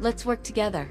Let's work together.